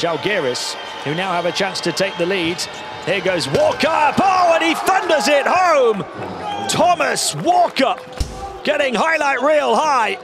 Žalgiris, who now have a chance to take the lead. Here goes Walkup. Oh, and he thunders it home. Thomas Walkup getting highlight reel high.